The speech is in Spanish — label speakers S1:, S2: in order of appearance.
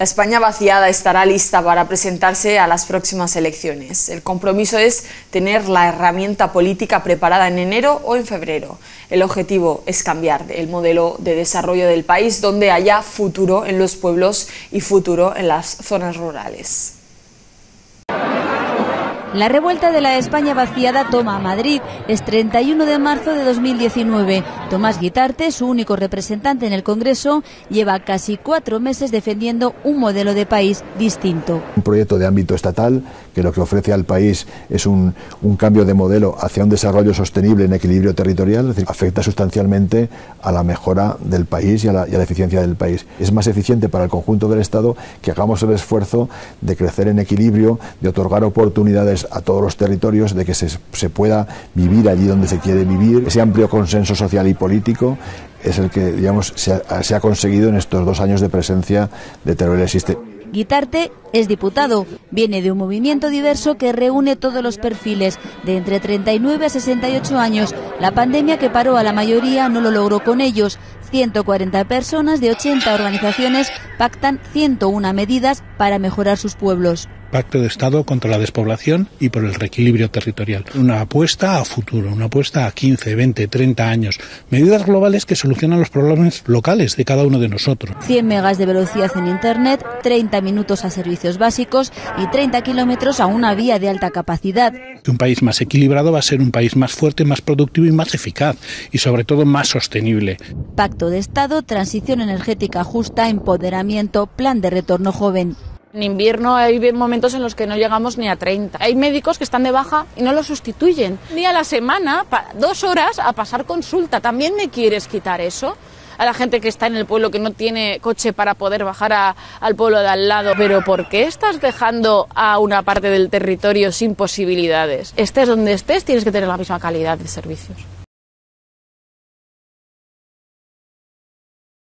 S1: La España vaciada estará lista para presentarse a las próximas elecciones. El compromiso es tener la herramienta política preparada en enero o en febrero. El objetivo es cambiar el modelo de desarrollo del país donde haya futuro en los pueblos y futuro en las zonas rurales.
S2: La revuelta de la España vaciada toma a Madrid. Es 31 de marzo de 2019. Tomás Guitarte, su único representante en el Congreso, lleva casi cuatro meses defendiendo un modelo de país distinto.
S3: Un proyecto de ámbito estatal que lo que ofrece al país es un, cambio de modelo hacia un desarrollo sostenible en equilibrio territorial, es decir, afecta sustancialmente a la mejora del país y a la, y a la eficiencia del país. Es más eficiente para el conjunto del Estado que hagamos el esfuerzo de crecer en equilibrio, de otorgar oportunidades a todos los territorios, de que se, se pueda vivir allí donde se quiere vivir. Ese amplio consenso social y político es el que digamos, se ha, se ha conseguido en estos dos años de presencia de Teruel Existe.
S2: Guitarte es diputado. Viene de un movimiento diverso que reúne todos los perfiles, de entre 39 a 68 años. La pandemia que paró a la mayoría no lo logró con ellos. 140 personas de 80 organizaciones pactan 101 medidas para mejorar sus pueblos.
S4: Pacto de Estado contra la despoblación y por el reequilibrio territorial. Una apuesta a futuro, una apuesta a 15, 20, 30 años. Medidas globales que solucionan los problemas locales de cada uno de nosotros.
S2: 100 megas de velocidad en Internet, 30 minutos a servicios básicos y 30 kilómetros a una vía de alta capacidad.
S4: Un país más equilibrado va a ser un país más fuerte, más productivo y más eficaz y sobre todo más sostenible.
S2: Pacto de Estado, transición energética justa, empoderamiento, plan de retorno joven.
S5: En invierno hay momentos en los que no llegamos ni a 30. Hay médicos que están de baja y no lo sustituyen. Ni a la semana, dos horas a pasar consulta. ¿También me quieres quitar eso? a la gente que está en el pueblo que no tiene coche para poder bajar al pueblo de al lado. Pero ¿por qué estás dejando a una parte del territorio sin posibilidades? Estés donde estés, tienes que tener la misma calidad de servicios.